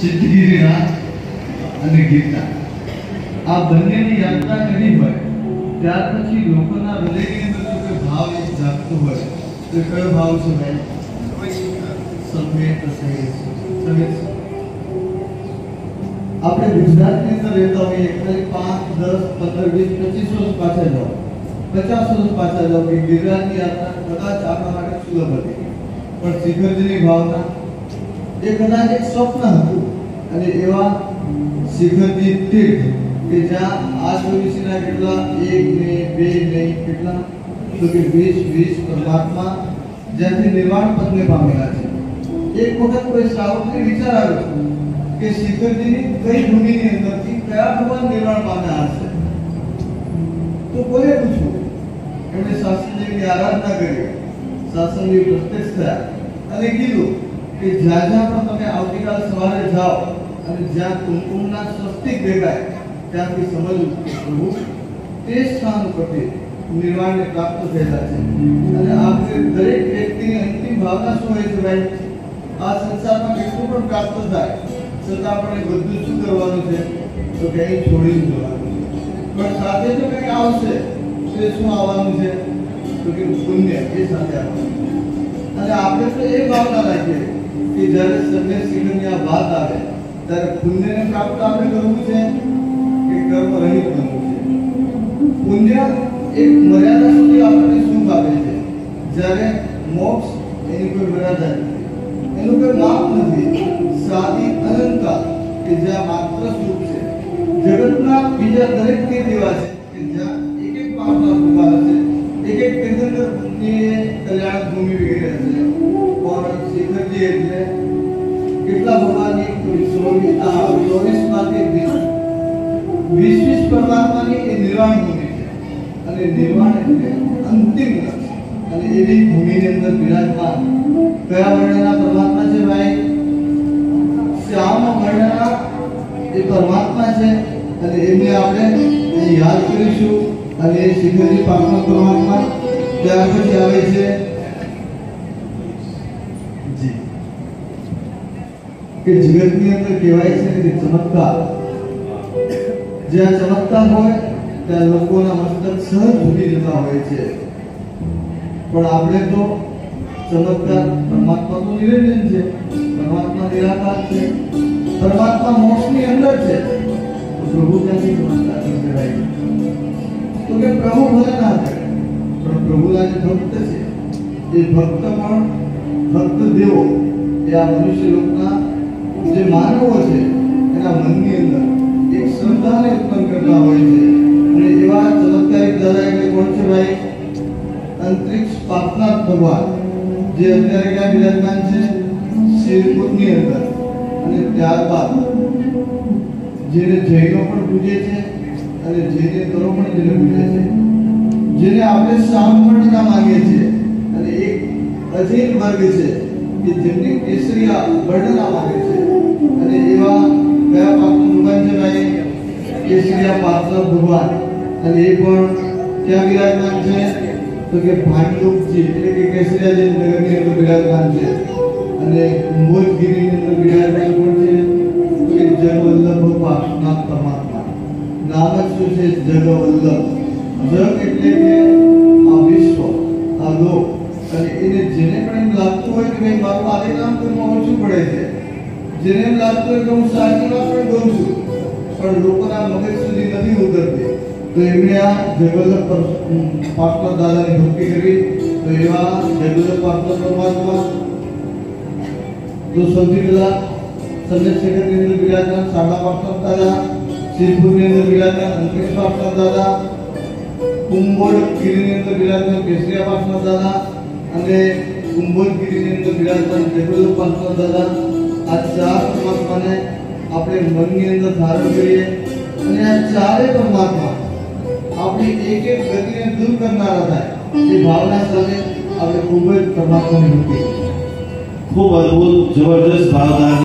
સિદ્ધગીરીનાથ અને ગીતા આ બંનેની યાત્રા કરી હોય ત્યાર પછી લોકોના હૃદયની અંદર જો કોઈ ભાવ એક જાગતો હોય તો એ કયો ભાવ છે ભાઈ સમેત સહેજ સહેજ આપણે ગુજરાતની અંદર રહેતા હોઈએ ખાલી પાંચ દસ પંદર વીસ પચીસ વર્ષ પાછળ જાઓ પચાસ વર્ષ પાછળ જાઓ કે ગિરિરાજની યાત્રા કદાચ આપણા માટે સુલભ હતી પણ શિખરજીની ભાવના એ કદાચ એક સ્વપ્ન હતું અને એવા શિખરજી તીર્થ કે જ્યાં આ ચોવીસીના કેટલા એક નહીં બે નહીં કેટલા તો કે વીસ વીસ પરમાત્મા જ્યાંથી નિર્વાણ પદને પામેલા છે એક વખત કોઈ શ્રાવકને વિચાર આવ્યો કે શિખરજીની કઈ ભૂમિની અંદરથી કયા ભગવાન નિર્વાણ પામ્યા હશે તો કોને પૂછ્યું એમણે શાસ્ત્રીજીની આરાધના કરી શાસનજી પ્રત્યક્ષ થયા અને કીધું કે જ્યાં જ્યાં પણ તમે આવતીકાલ સવારે જાઓ અને જ્યાં કુમકુમના સ્વસ્તિક દેખાય ત્યાંથી સમજવું કે પ્રભુ તે સ્થાન ઉપરથી નિર્વાણને પ્રાપ્ત થયેલા છે અને આપણે દરેક વ્યક્તિની અંતિમ ભાવના શું હોય છે ભાઈ આ સંસારમાં કેટલું પણ પ્રાપ્ત થાય છતાં આપણે બધું શું કરવાનું છે તો કે અહીં છોડીને જવાનું છે પણ સાથે જો કંઈક આવશે તો એ શું આવવાનું છે તો કે પુણ્ય એ સાથે આવવાનું અને આપણે તો એ ભાવના રાખીએ કે જ્યારે સમય શિખરની આ વાત આવે ત્યારે પુણ્યને પ્રાપ્ત આપણે કરવું છે કે કર્મ રહિત બનવું છે પુણ્ય એક મર્યાદા સુધી આપણને સુખ આપે છે જ્યારે મોક્ષ એની કોઈ મર્યાદા નથી એનું કોઈ માપ નથી સાદી અનંતા કે જ્યાં માત્ર સુખ છે જગતના બીજા દરેક તીર્થ એવા છે કે જ્યાં એક એક પાપના ભૂગા છે એક એક તીર્થંકર ની કલ્યાણ ભૂમિ વગેરે છે પણ શિખરજી એટલે કેટલા ભગવાનની એ નિર્વાણ છે અને નિર્વાણ આપણે યાદ કરીશું અને શિખરજી પાકનો પરમાત્મા ત્યાર પછી આવે છે જી કે જગતની અંદર કહેવાય છે કે ચમત્કાર. જ્યાં ચમત્કાર હોય, ત્યાં લોકોના મસ્તક સહજ ઝૂકી જતા હોય છે. પણ આપણે તો ચમત્કાર પરમાત્મા તો નિરંજન છે. પરમાત્મા નિરાકાર છે. પરમાત્મા મોક્ષની અંદર છે. પ્રભુ ત્યાંથી ચમત્કાર ભાઈ તો કે પ્રભુ ભલે ના થાય, પણ પ્રભુના જે ભક્ત છે. એ ભક્ત પણ ભક્ત દેવો, એ આ મનુષ્ય લોકના જે માનવો છે, એના મનની અંદર એક શ્રદ્ધાને ઉત્પન્ન કરતા હોય છે. અને એવા ચમત્કારિક દાદા એટલે કોણ છે ભાઈ? અંતરિક્ષ પાપનાથ ભગવાન, જે અત્યારે ક્યાં બિરાજમાન છે? શિરપુરની અંદર. અને ત્યારબાદ જેને જૈનો પણ પૂજે છે, અને જૈનેતરો પણ જેને પૂજે છે, જેને આપણે સાંભળતા માંગીએ છીએ, અને એક અજીન વર્ગ છે, કે જેમની કેસરીયા વર્ણના માંગે છે. એવા કયા પાપનું ભગવાન છે ભાઈ કેસરિયા પાત્ર ભગવાન અને એ પણ ક્યાં બિરાજમાન છે. તો કે ભાંડુપજી એટલે કે કેસરિયા જે નગરની અંદર બિરાજમાન છે. અને મોજગીરીની અંદર બિરાજમાન કોણ છે? તો કે જગવલ્લભ પાર્શ્વનાથ પરમાત્મા. નામ જ શું છે? જગવલ્લભ. જગ એટલે કે આ વિશ્વ, આ લોક. અને એને જેને પણ એમ લાગતું હોય કે ભાઈ મારું આદે કામ કરવામાં ઓછું પડે છે. જેને એમ લાગતું હોય કે હું સાચી વાત પણ કહું છું પણ લોકોના મગજ સુધી નથી ઉતરતી તો એમણે આ જગવલ્લભ પાટલા દાદાની ભક્તિ કરી તો એવા જગવલ્લભ પાટલા પરમાત્મા તો સૌથી પહેલા ચંદ્રશેખરની અંદર બિરાજમાન સાડા પાટલા દાદા શિરપુરની અંદર બિરાજમાન અંકિત પાટલા દાદા કુંભોડ ગીરીની અંદર બિરાજમાન કેસરિયા પાટલા દાદા અને કુંભોડ ગીરીની અંદર બિરાજમાન જગવલ્લભ પાટલા દાદા આ ચાર પરમાત્માને આપણે મનની અંદર ધારણ કરીએ અને આ ચારે પરમાત્મા આપણી એક એક ગતિને દૂર કરનારા થાય એ ભાવના સાથે આપણે ખૂબ જ પરમાત્માની ભક્તિ ખૂબ અદ્ભુત જબરદસ્ત ભાવના